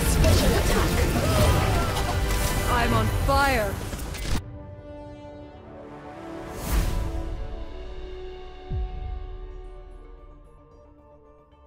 special attack. I'm on fire.